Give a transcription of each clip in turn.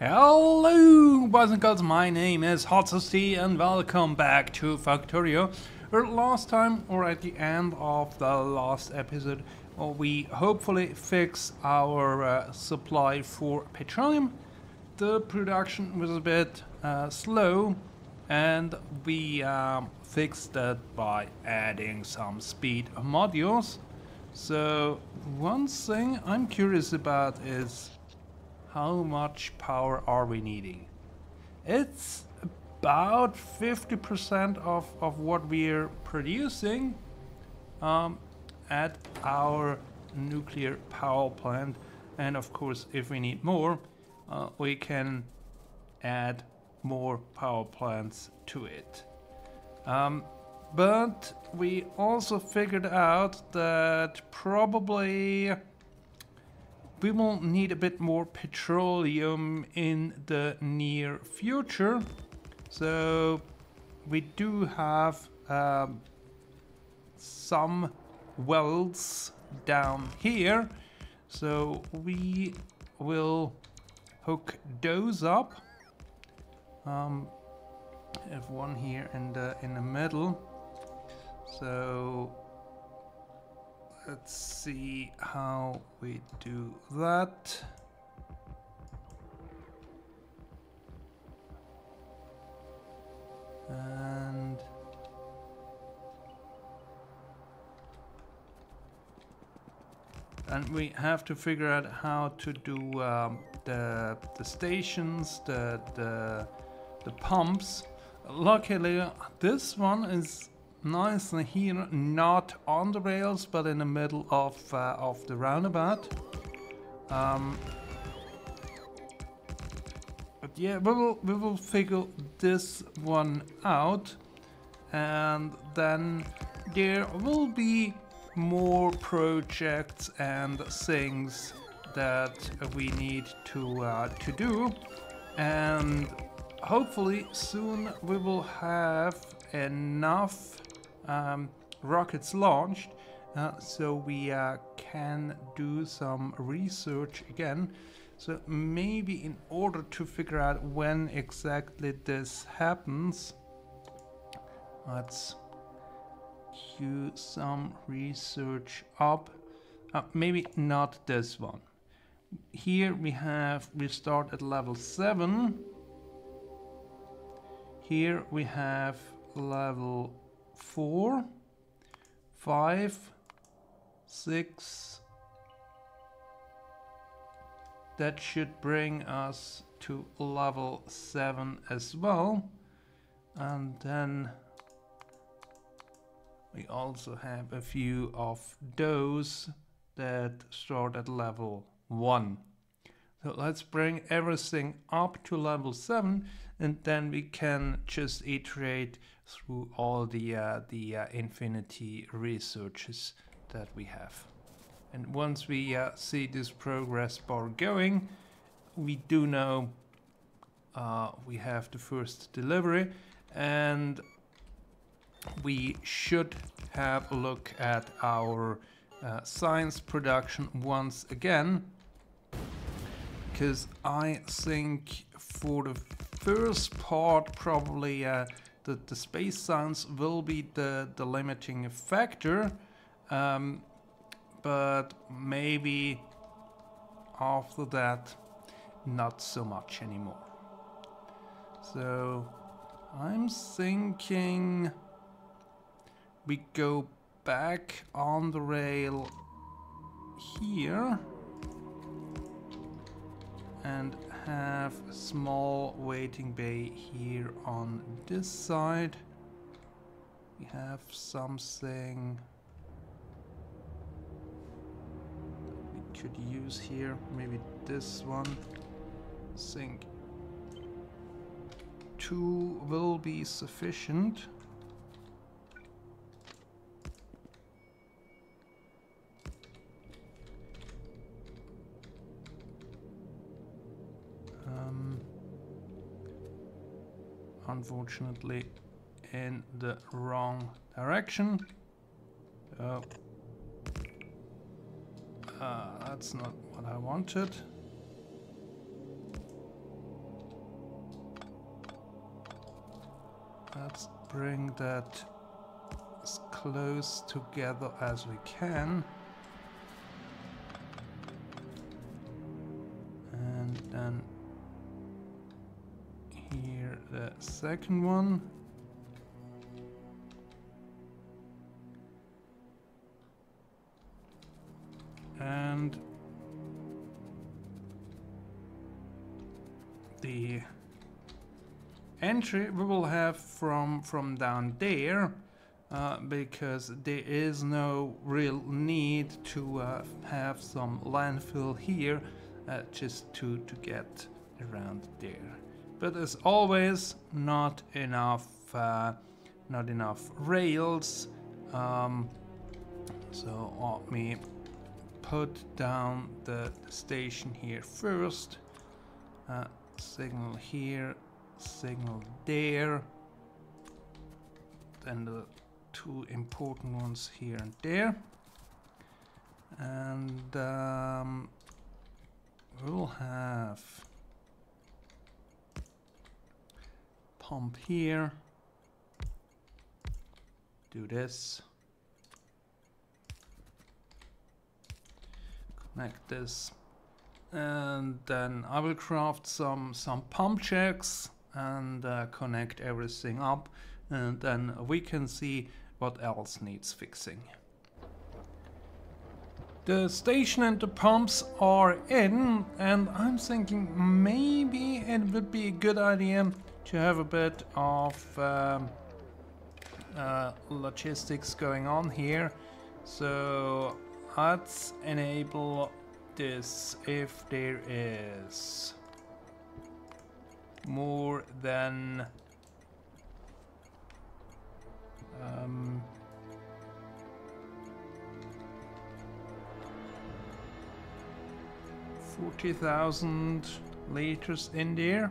Hello, boys and girls, my name is HotSauceT and welcome back to Factorio. Or last time, or at the end of the last episode, uh, we hopefully fix our uh, supply for petroleum. The production was a bit uh, slow and we um, fixed that by adding some speed modules. So one thing I'm curious about is how much power are we needing? It's about 50% of, of what we're producing um, at our nuclear power plant. And of course, if we need more, uh, we can add more power plants to it. Um, but we also figured out that probably we will need a bit more petroleum in the near future. So we do have um, some wells down here. So we will hook those up. Um, have one here in in the middle. So let's see how we do that. And and we have to figure out how to do um, the the stations, the the the pumps. Luckily, this one is nicely here, not on the rails, but in the middle of uh, of the roundabout. Um, but yeah, we will we will figure this one out, and then there will be more projects and things that we need to uh, to do, and hopefully soon we will have enough um, rockets launched uh, so we uh, can do some research again. So maybe in order to figure out when exactly this happens let's queue some research up. Uh, maybe not this one. Here we have we start at level 7 here we have level four, five, six. That should bring us to level seven as well. And then we also have a few of those that start at level one. So let's bring everything up to level 7 and then we can just iterate through all the, uh, the uh, infinity researches that we have. And once we uh, see this progress bar going, we do know uh, we have the first delivery and we should have a look at our uh, science production once again because I think for the first part probably uh, the, the space science will be the, the limiting factor um, but maybe after that not so much anymore. So I'm thinking we go back on the rail here and have a small waiting bay here on this side. We have something we could use here, maybe this one. Sink two will be sufficient. unfortunately in the wrong direction. Oh. Uh, that's not what I wanted. Let's bring that as close together as we can. And then second one. And the entry we will have from from down there uh, because there is no real need to uh, have some landfill here uh, just to to get around there but as always not enough uh, not enough rails. Um, so let me put down the, station here first. Uh, signal here signal there. Then the two important ones here and there. And um, we'll have pump here. Do this. Connect this. And then I will craft some some pumpjacks and uh, connect everything up. And then we can see what else needs fixing. The station and the pumps are in and I'm thinking maybe it would be a good idea to have a bit of um, uh, logistics going on here. So let's enable this if there is more than um, forty thousand liters in there.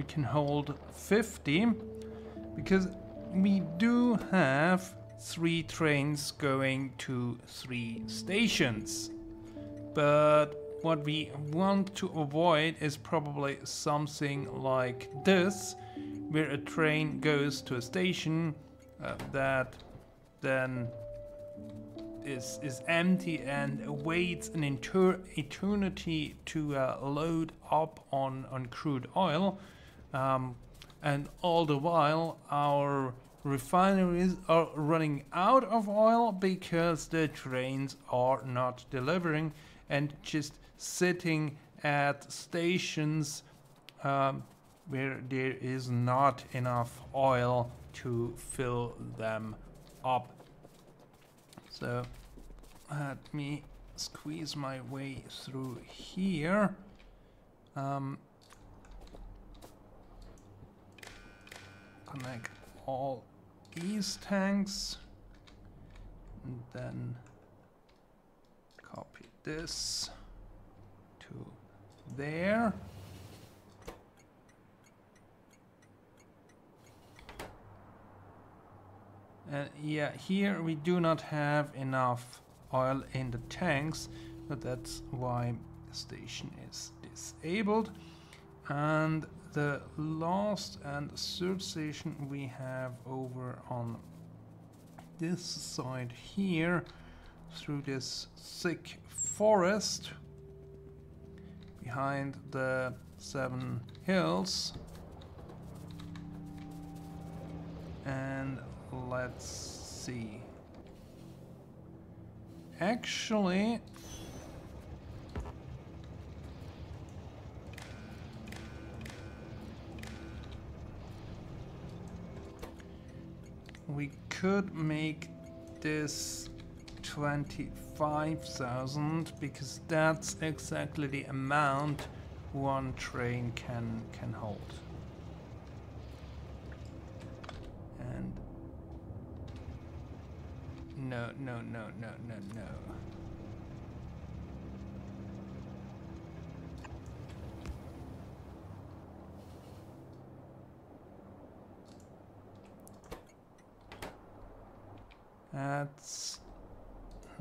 We can hold 50 because we do have three trains going to three stations. But what we want to avoid is probably something like this, where a train goes to a station uh, that then is is empty and waits an eternity to uh, load up on on crude oil, um, and all the while our refineries are running out of oil because the trains are not delivering and just sitting at stations um, where there is not enough oil to fill them up. So let me squeeze my way through here. Um, connect all these tanks and then copy this to there. And yeah here we do not have enough oil in the tanks but that's why the station is disabled. And the last and third station we have over on this side here through this thick forest behind the seven hills. And let's see. Actually could make this 25,000 because that's exactly the amount one train can can hold. And no, no, no, no, no, no. That's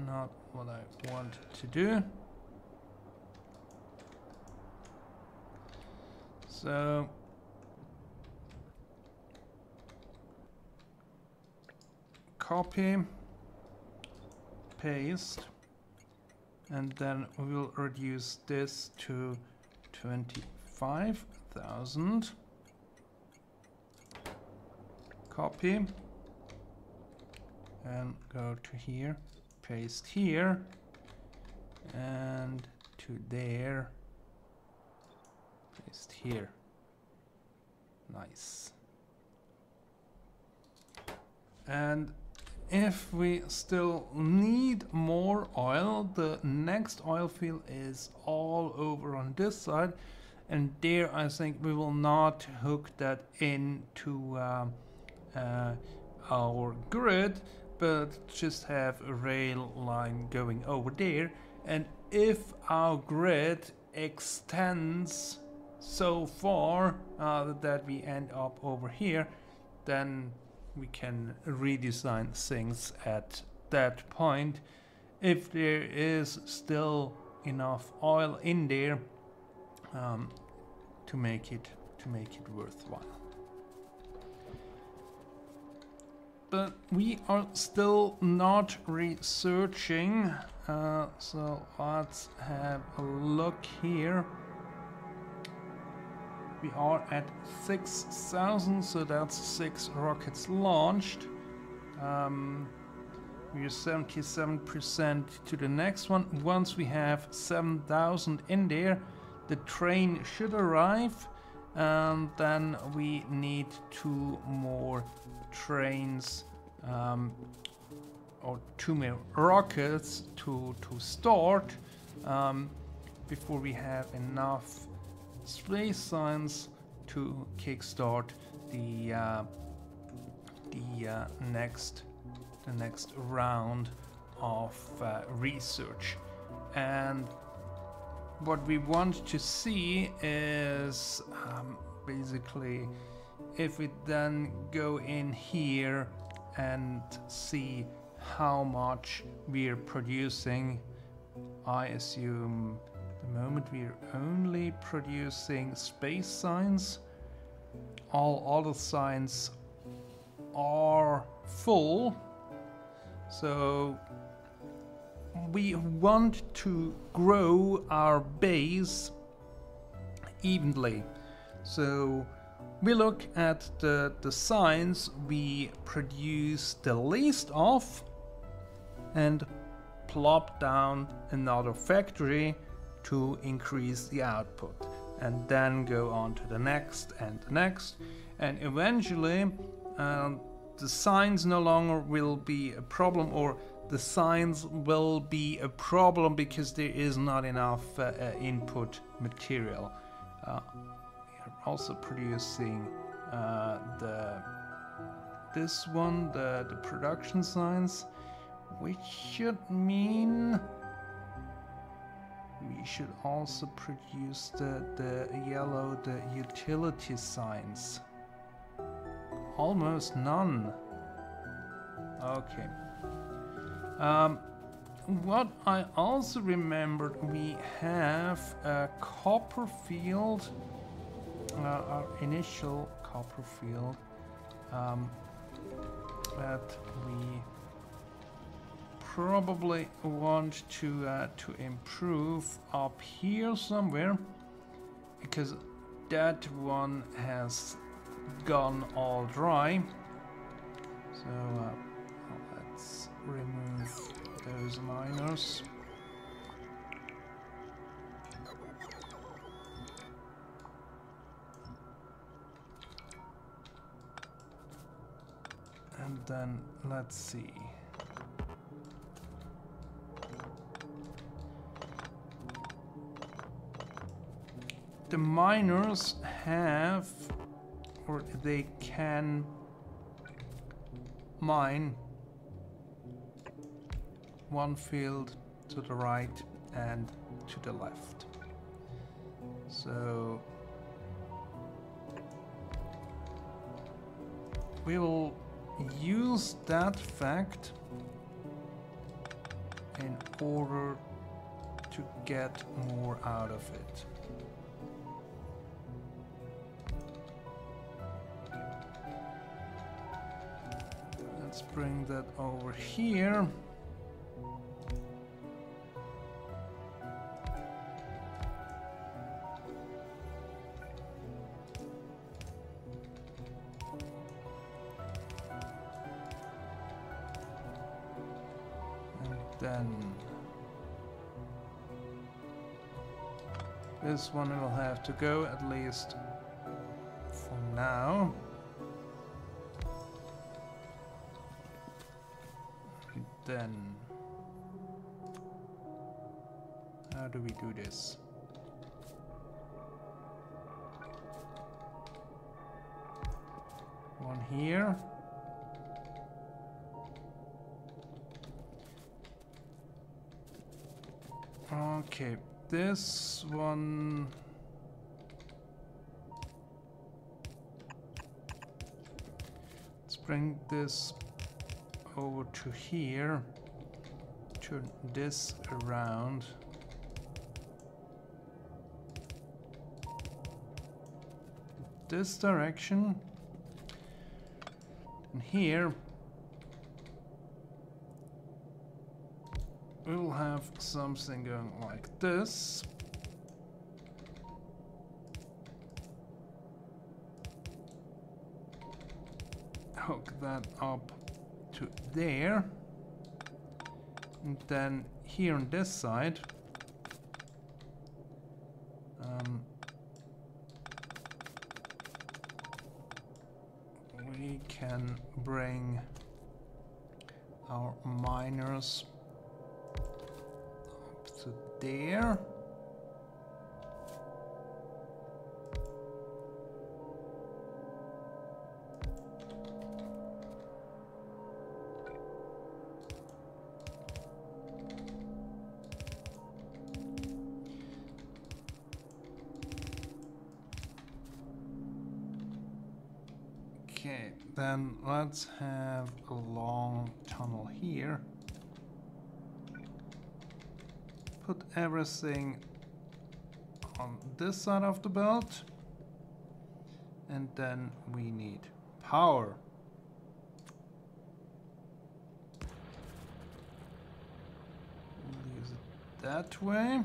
not what I want to do. So copy, paste, and then we will reduce this to 25,000. Copy and go to here, paste here, and to there, paste here. Nice. And if we still need more oil, the next oil field is all over on this side. And there I think we will not hook that into uh, uh, our grid, but just have a rail line going over there. And if our grid extends so far uh, that we end up over here, then we can redesign things at that point. If there is still enough oil in there um, to make it to make it worthwhile. But we are still not researching, uh, so let's have a look here we are at 6,000, so that's six rockets launched. Um, we're 77% to the next one. Once we have 7,000 in there, the train should arrive. And then we need two more trains um, or two more rockets to, to start um, before we have enough space science to kickstart the uh, the uh, next the next round of uh, research. And what we want to see is um, basically if we then go in here and see how much we're producing I assume the moment we're only producing space science, all other science are full. So we want to grow our base evenly. So we look at the, the science we produce the least of and plop down another factory to increase the output and then go on to the next and the next and eventually um, the science no longer will be a problem or the science will be a problem because there is not enough uh, uh, input material. Uh, also producing uh, the this one, the, the production science, which should mean we should also produce the, the yellow, the utility science. Almost none. Okay. Um, what I also remembered, we have a copper field, our initial copper field, um, that we probably want to uh, to improve up here somewhere because that one has gone all dry. So uh, let's remove those miners and then let's see the miners have or they can mine one field to the right and to the left. So we will use that fact in order to get more out of it. Let's bring that over here. One will have to go at least for now. Then how do we do this? One here. Okay, this one... Let's bring this over to here. Turn this around. This direction. And here we'll have something going like this. Hook that up to there. And then here on this side, um, we can bring our miners there. Okay, then let's have a long tunnel here. Put everything on this side of the belt. And then we need power. Use it that way.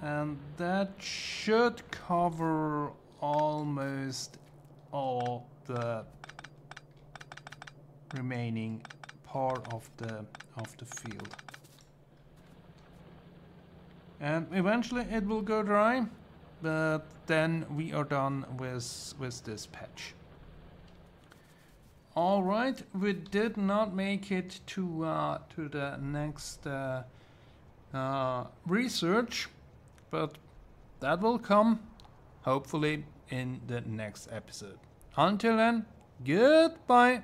And that should cover almost all the remaining part of the of the field and eventually it will go dry but then we are done with with this patch. All right we did not make it to uh, to the next uh, uh, research but that will come hopefully in the next episode. Until then goodbye